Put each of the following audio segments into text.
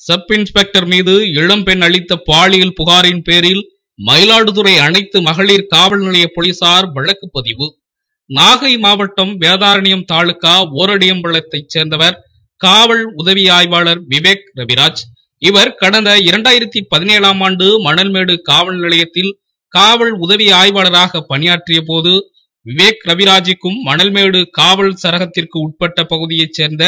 Sub inspector மீது இளம்பெண் அளித்த பாலியல் புகாரின் பேரில் மயிலாடுதுறை அனைத்து மகளிர் காவல் நிலைய போலீசார் வழக்கு பதிவு. நாகை மாவட்டம் வேதாரண்யம் தாலுகா ஓரடியம்பலத்தைச் சேர்ந்தவர் காவல் உதவி ஆய்வாளர் விவேக் ரவிராஜ். இவர் கடந்த இரண்டாயிரத்தி பதினேழாம் ஆண்டு மணல்மேடு காவல் நிலையத்தில் காவல் உதவி ஆய்வாளராக பணியாற்றிய போது விவேக் ரவிராஜுக்கும் மணல்மேடு காவல் சரகத்திற்கு உட்பட்ட பகுதியைச் சேர்ந்த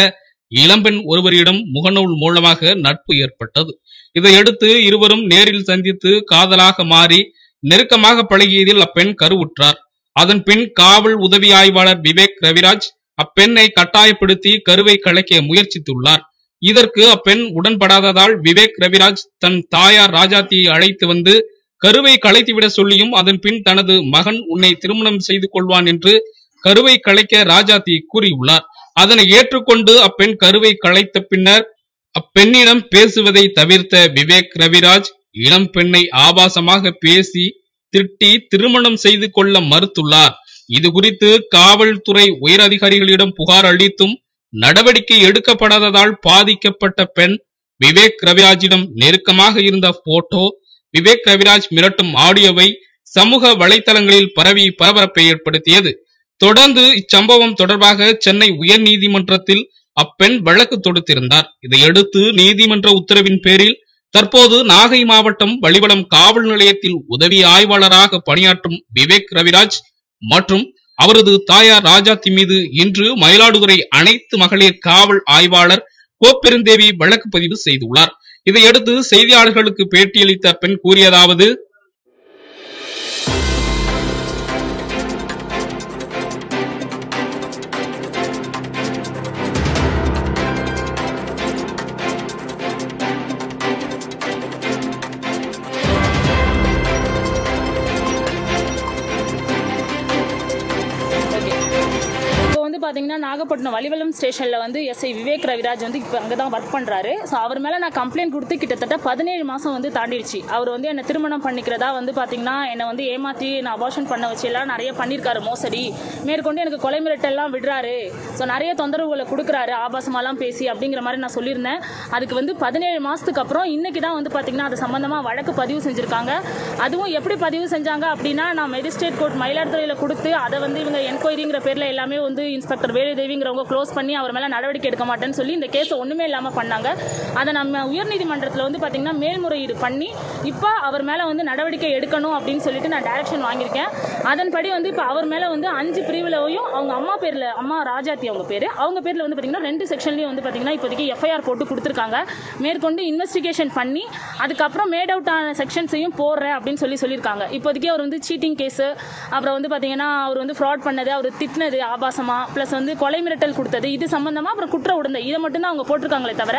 இளம்பெண் ஒருவரிடம் முகநூல் மூலமாக நட்பு ஏற்பட்டது. இதையடுத்து இருவரும் நேரில் சந்தித்து காதலாக மாறி நெருக்கமாக பழகியதில் அப்பெண் கருவுற்றார். அதன் பின் காவல் உதவி ஆய்வாளர் விவேக் ரவிராஜ் அப்பெண்ணை கட்டாயப்படுத்தி கருவை கலைக்க முயற்சித்துள்ளார். இதற்கு அப்பெண் உடன்படாததால் விவேக் ரவிராஜ் தன் தாயார் ராஜாத்தியை அழைத்து வந்து கருவை களைத்துவிட சொல்லியும் அதன் பின் தனது மகன் உன்னை திருமணம் செய்து கொள்வான் என்று கருவை கலைக்க ராஜாத்தி கூறியுள்ளார். அதனை ஏற்றுக்கொண்டு அப்பெண் கருவை களைத்த பின்னர் அப்பெண்ணிடம் பேசுவதை தவிர்த்த விவேக் ரவிராஜ் இளம் பெண்ணை ஆபாசமாக பேசி திட்டி திருமணம் செய்து கொள்ள மறுத்துள்ளார். இது குறித்து காவல்துறை உயரதிகாரிகளிடம் புகார் அளித்தும் நடவடிக்கை எடுக்கப்படாததால் பாதிக்கப்பட்ட பெண் விவேக் ரவிராஜிடம் நெருக்கமாக இருந்த போட்டோ விவேக் ரவிராஜ் மிரட்டும் ஆடியோவை சமூக வலைதளங்களில் பரவி பரபரப்பை ஏற்படுத்தியது. தொடர்ந்து இச்சம்பவம் தொடர்பாக சென்னை உயர்நீதிமன்றத்தில் அப்பெண் வழக்கு தொடுத்திருந்தார். இதையடுத்து நீதிமன்ற உத்தரவின் பேரில் தற்போது நாகை மாவட்டம் வழிவளம் காவல் நிலையத்தில் உதவி ஆய்வாளராக பணியாற்றும் விவேக் ரவிராஜ் மற்றும் அவரது தாயார் ராஜாத்தி மீது இன்று மயிலாடுதுறை அனைத்து மகளிர் காவல் ஆய்வாளர் கோப்பெருந்தேவி வழக்கு பதிவு செய்துள்ளார். இதையடுத்து செய்தியாளர்களுக்கு பேட்டியளித்த பெண் கூறியதாவது பார்த்தீங்கன்னா நாகப்பட்டினம் வலிவலம் ஸ்டேஷனில் வந்து எஸ்ஐ விவேக் ரவிராஜ் வந்து இப்போ அங்கே தான் ஒர்க் பண்ணுறாரு ஸோ அவர் மேலே நான் கம்ப்ளைண்ட் கொடுத்து கிட்டத்தட்ட பதினேழு மாதம் வந்து தாண்டிடுச்சு. அவர் வந்து என்னை திருமணம் பண்ணிக்கிறதா வந்து பார்த்தீங்கன்னா என்னை வந்து ஏமாற்றி நான் அபார்ஷன் பண்ண வச்சு எல்லாம் நிறைய பண்ணியிருக்காரு மோசடி. மேற்கொண்டு எனக்கு கொலை மிரட்டெல்லாம் விடுறாரு. ஸோ நிறைய தொந்தரவுகளை கொடுக்குறாரு ஆபாசமாலாம் பேசி அப்படிங்கிற மாதிரி நான் சொல்லியிருந்தேன். அதுக்கு வந்து பதினேழு மாதத்துக்கு அப்புறம் இன்னைக்கு தான் வந்து பார்த்தீங்கன்னா அது சம்மந்தமாக வழக்கு பதிவு செஞ்சுருக்காங்க. அதுவும் எப்படி பதிவு செஞ்சாங்க அப்படின்னா நான் மெஜிஸ்ட்ரேட் கோர்ட் மயிலாடுதுறையில் கொடுத்து அதை வந்து இவங்க என்கொயரிங்கிற பேரில் எல்லாமே வந்து இன்ஸ்பெக்டர் வேலுதேவிங்கிறவங்க க்ளோஸ் பண்ணி அவர் மேலே நடவடிக்கை எடுக்க மாட்டேன்னு சொல்லி இந்த கேஸை ஒன்றுமே இல்லாமல் பண்ணாங்க. அதை நம்ம உயர்நீதிமன்றத்தில் வந்து பார்த்திங்கன்னா மேல்முறையீடு பண்ணி இப்போ அவர் மேலே வந்து நடவடிக்கை எடுக்கணும் அப்படின்னு சொல்லிட்டு நான் டைரக்ஷன் வாங்கியிருக்கேன். அதன்படி வந்து இப்போ அவர் மேலே வந்து அஞ்சு பிரிவுலையும் அவங்க அம்மா பேரில் அம்மா ராஜாத்தி அவங்க பேர் அவங்க பேரில் வந்து பார்த்தீங்கன்னா ரெண்டு செக்ஷன்லேயும் வந்து பார்த்தீங்கன்னா இப்போதைக்கு எஃப்ஐஆர் போட்டு கொடுத்துருக்காங்க. மேற்கொண்டு இன்வெஸ்டிகேஷன் பண்ணி அதுக்கப்புறம் மேட் அவுட் ஆன செக்ஷன்ஸையும் போடுறேன் அப்படின்னு சொல்லி சொல்லியிருக்காங்க. இப்போதைக்கு அவர் வந்து சீட்டிங் கேஸு அப்புறம் வந்து பார்த்தீங்கன்னா அவர் வந்து ஃப்ராட் பண்ணது அவர் திட்டினது ஆபாசமாக ப்ளஸ் வந்து கொலை மிரட்டல் கொடுத்தது. இது சம்மந்தமாக அப்புறம் குற்ற உடந்தை. இதை மட்டும் தான் அவங்க போட்டிருக்காங்களே தவிர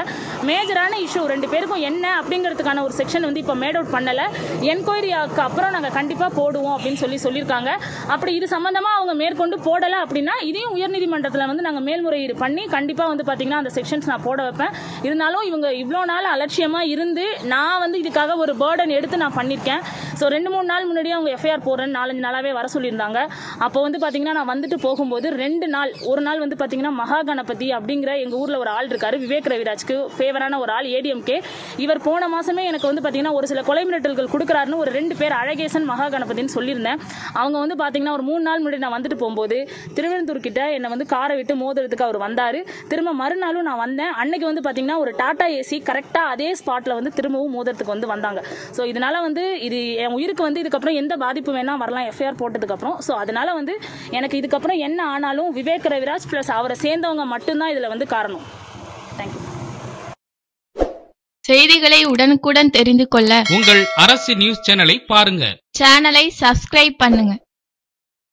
மேஜரான இஷ்யூ ரெண்டு பேருக்கும் என்ன அப்படிங்கிறதுக்கான ஒரு செக்ஷன் வந்து இப்போ மேட் அவுட் பண்ணலை. என்கொயரிக்கு அப்புறம் நாங்கள் கண்டிப்பாக போடுவோம் அப்படின்னு சொல்லி சொல்லியிருக்காங்க. அப்படி இது சம்மந்தமாக அவங்க மேற்கொண்டு போடலை அப்படின்னா இதையும் உயர்நீதிமன்றத்தில் வந்து நாங்கள் மேல்முறையீடு பண்ணி கண்டிப்பாக வந்து பார்த்தீங்கன்னா அந்த செக்ஷன்ஸ் நான் போட வைப்பேன். இருந்தாலும் இவங்க இவ்வளோ நாள் அலட்சியமாக இருந்து நான் வந்து இதுக்காக ஒரு பேர்டன் எடுத்து நான் பண்ணியிருக்கேன் ஸோ ரெண்டு மூணு நாள் முன்னாடியே அவங்க எஃப்ஐஆர் போடுறேன்னு நாலஞ்சு நாளாகவே வர சொல்லியிருந்தாங்க. அப்போ வந்து பார்த்தீங்கன்னா நான் வந்துட்டு போகும்போது ரெண்டு நாள் ஒரு நாள் வந்து பார்த்தீங்கன்னா மகா கணபதி அப்படிங்கிற எங்கள் ஊரில் ஒரு ஆள் இருக்காரு விவேக் ரவிராஜ்க்கு ஃபேவரான ஒரு ஆள் ஏடிஎம்கே இவர் போன மாதமே எனக்கு வந்து பார்த்தீங்கன்னா ஒரு சில கொலை மிரட்டல்கள் கொடுக்குறாருன்னு ஒரு ரெண்டு பேர் அழகேசன் மகா கணபதினு சொல்லியிருந்தேன். அவங்க வந்து பார்த்தீங்கன்னா ஒரு மூணு நாள் முன்னாடி நான் வந்துட்டு போகும்போது திருவனந்தூர் கிட்ட என்னை வந்து காரை விட்டு மோதுறதுக்கு அவர் வந்தார். திரும்ப மறுநாளும் நான் வந்தேன். அன்னைக்கு வந்து பார்த்தீங்கன்னா ஒரு டாடா ஏசி கரெக்டாக அதே ஸ்பாட்டில் வந்து திரும்பவும் மோதுறதுக்கு வந்து வந்தாங்க. ஸோ இதனால வந்து இது என் உயிருக்கு வந்து இதுக்கப்புறம் எந்த பாதிப்பு வேணால் வரலாம் எஃப்ஐஆர் போட்டதுக்கப்புறம் ஸோ அதனால வந்து எனக்கு இதுக்கப்புறம் என்ன ஆனாலும் விவேக் ரவிராஜ் ப்ளஸ் அவரை சேர்ந்தவங்க மட்டும்தான் இதில் வந்து காரணம். தேங்க்யூ செய்திகளை உடனுக்குடன் தெரிந்து கொள்ள உங்கள் அரசு நியூஸ் சேனலை பாருங்க. சேனலை சப்ஸ்கிரைப் பண்ணுங்க.